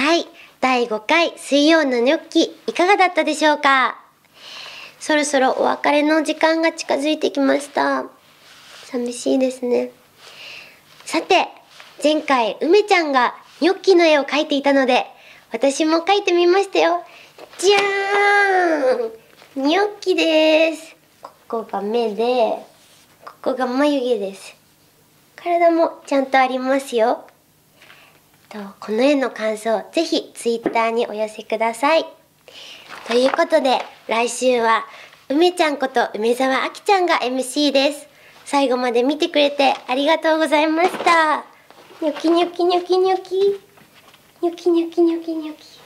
はい。第5回水曜のニョッキ、いかがだったでしょうか？そろそろお別れの時間が近づいてきました。寂しいですね。さて、前回、梅ちゃんがニョッキの絵を描いていたので、私も描いてみましたよ。じゃーんニョッキです。ここが目で、ここが眉毛です。体もちゃんとありますよ。とこの絵の感想、ぜひツイッターにお寄せください。ということで、来週は、梅ちゃんこと梅沢あきちゃんが MC です。最後まで見てくれてありがとうございました。ニョキニョキニョキニョキ。ニョキニョキニョキニョキ。